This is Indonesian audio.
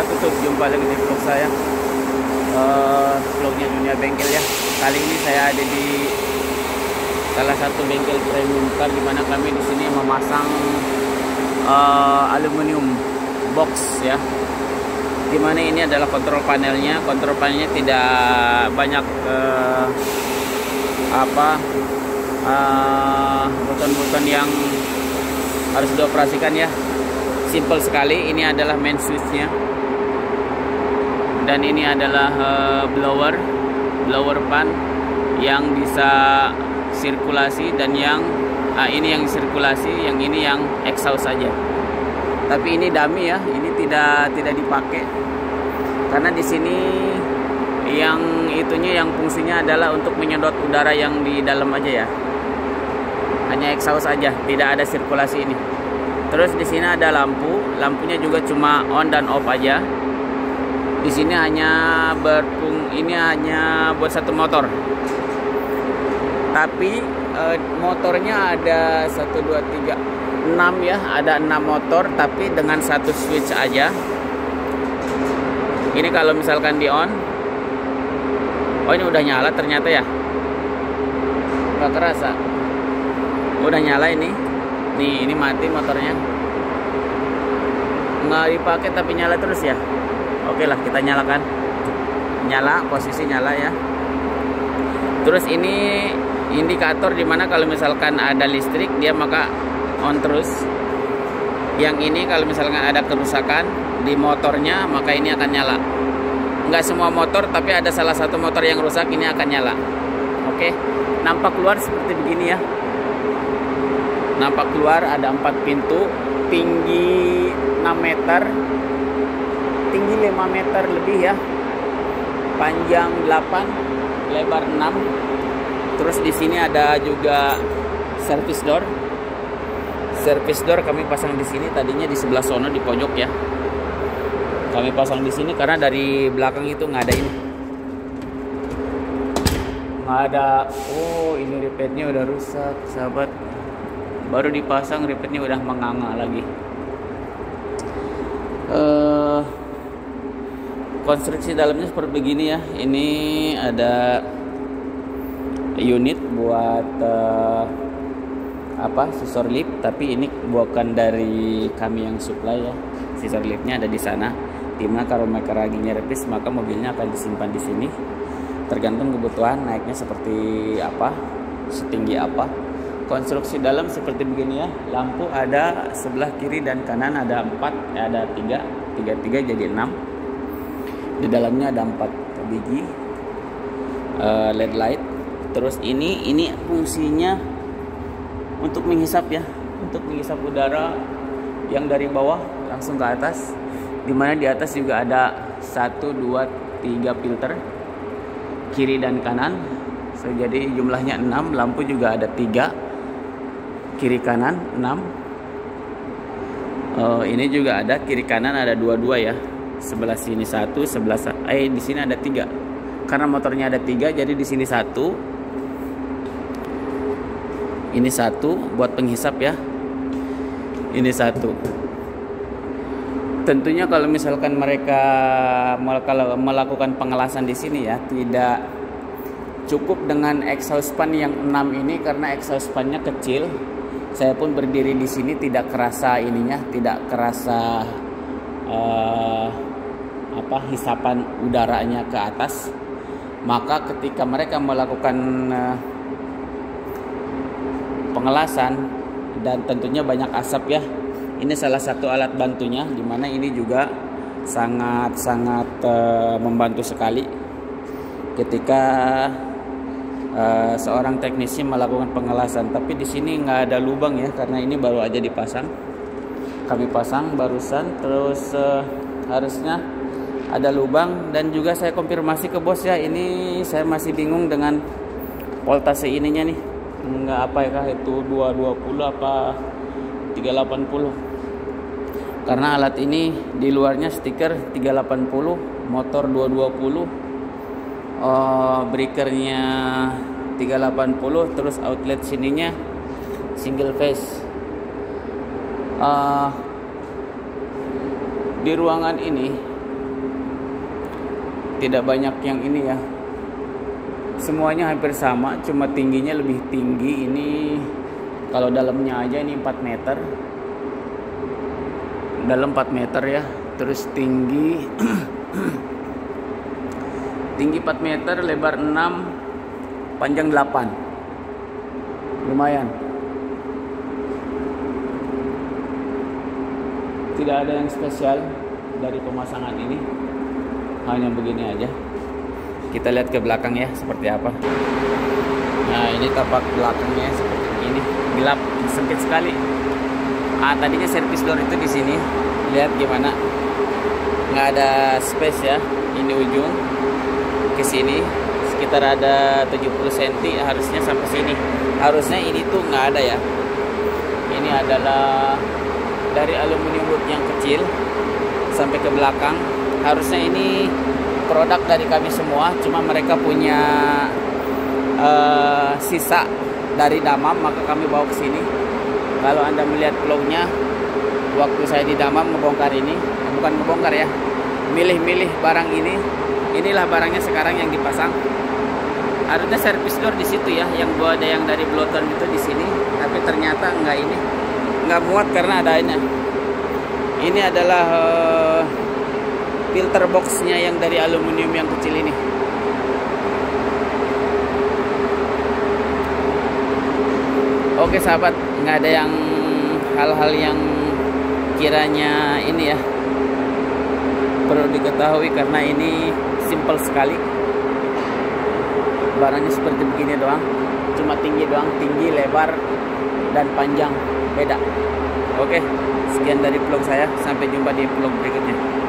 wabarakatuh Jumpa lagi di vlog saya. Uh, Vlognya dunia bengkel ya. Kali ini saya ada di Salah satu bengkel premium car Di mana kami di sini memasang uh, Aluminium box ya. Di mana ini adalah kontrol panelnya. Kontrol panelnya tidak banyak uh, Apa Button-button uh, yang Harus dioperasikan ya. Simple sekali. Ini adalah main switchnya dan ini adalah uh, blower blower pan yang bisa sirkulasi dan yang uh, ini yang sirkulasi yang ini yang exhaust saja. Tapi ini dummy ya ini tidak tidak dipakai. Karena di sini yang itunya yang fungsinya adalah untuk menyedot udara yang di dalam aja ya. Hanya exhaust saja tidak ada sirkulasi ini. Terus di sini ada lampu, lampunya juga cuma on dan off aja. Di sini hanya berfung ini hanya buat satu motor. Tapi e, motornya ada 1 2 3 6 ya, ada 6 motor tapi dengan satu switch aja. Ini kalau misalkan di on Oh, ini udah nyala ternyata ya. Gak kerasa. Udah nyala ini nih ini mati motornya nggak dipakai tapi nyala terus ya oke lah kita nyalakan nyala posisi nyala ya. Terus ini indikator di mana kalau misalkan ada listrik dia maka on terus. Yang ini kalau misalkan ada kerusakan di motornya maka ini akan nyala. Nggak semua motor tapi ada salah satu motor yang rusak ini akan nyala. Oke nampak keluar seperti begini ya. Nampak keluar ada empat pintu tinggi 6 meter tinggi 5 meter lebih ya. Panjang 8 lebar 6 terus di sini ada juga service door. Service door kami pasang di sini tadinya di sebelah sono di pojok ya. Kami pasang di sini karena dari belakang itu nggak ada ini. Nggak ada. Oh ini repeatnya udah rusak sahabat. Baru dipasang repeatnya udah menganga lagi. Uh, konstruksi dalamnya seperti begini ya. Ini ada unit buat uh, apa sisor lip tapi ini bukan dari kami yang supply ya. Sisor lipnya ada di sana. Di mana kalau mereka lagi nyerepis maka mobilnya akan disimpan di sini. Tergantung kebutuhan naiknya seperti apa setinggi apa. Konstruksi dalam seperti begini ya. Lampu ada sebelah kiri dan kanan ada empat ya ada tiga. Tiga tiga jadi enam di dalamnya ada empat biji uh, led light. Terus ini ini fungsinya untuk menghisap ya untuk menghisap udara yang dari bawah langsung ke atas. Di mana di atas juga ada satu dua tiga filter kiri dan kanan. So, jadi jumlahnya 6 lampu juga ada tiga kiri kanan 6 uh, eh, ini juga ada kiri kanan ada dua-dua ya sebelah sini satu sebelah eh di sini ada tiga. Karena motornya ada tiga jadi di sini satu. Ini satu buat penghisap ya. Ini satu. Tentunya kalau misalkan mereka melakukan pengelasan di sini ya tidak cukup dengan exhaust fan yang 6 ini karena exhaust fannya kecil. Saya pun berdiri di sini tidak kerasa ininya tidak kerasa uh, apa hisapan udaranya ke atas maka ketika mereka melakukan uh, pengelasan dan tentunya banyak asap ya ini salah satu alat bantunya di mana ini juga sangat sangat uh, membantu sekali. Ketika uh, seorang teknisi melakukan pengelasan tapi di sini nggak ada lubang ya karena ini baru aja dipasang. Kami pasang barusan terus harusnya ada lubang dan juga saya konfirmasi ke bos ya ini saya masih bingung dengan voltase ininya nih. Nggak apa ya itu 220 apa 380 karena alat ini di luarnya stiker 380 motor 220 oh, breakernya 380 terus outlet sininya single phase. Uh, di ruangan ini tidak banyak yang ini ya. Semuanya hampir sama cuma tingginya lebih tinggi ini kalau dalamnya aja ini 4 meter. Dalam 4 meter ya terus tinggi. Tinggi 4 meter lebar 6 panjang 8 lumayan. Tidak ada yang spesial dari pemasangan ini hanya begini aja. Kita lihat ke belakang ya seperti apa. Nah ini tapak belakangnya seperti ini gelap sempit sekali. Ah tadinya servis door itu di sini. Lihat gimana. Nggak ada space ya. Ini ujung ke sini. Sekitar ada 70 cm harusnya sampai sini. Harusnya ini tuh nggak ada ya. Ini adalah dari aluminium wood yang kecil sampai ke belakang harusnya ini produk dari kami semua cuma mereka punya uh, sisa dari Damam maka kami bawa ke sini. Kalau anda melihat vlognya waktu saya di Damam ngebongkar ini eh, bukan ngebongkar ya milih-milih barang ini. Inilah barangnya sekarang yang dipasang. Harusnya servis door di situ ya yang gua ada yang dari Bloton itu di sini tapi ternyata enggak ini enggak muat karena ada ini. Ini adalah uh, filter boxnya yang dari aluminium yang kecil ini. Oke sahabat nggak ada yang hal-hal yang kiranya ini ya perlu diketahui karena ini simple sekali. Barangnya seperti begini doang cuma tinggi doang tinggi lebar dan panjang beda. Oke sekian dari vlog saya sampai jumpa di vlog berikutnya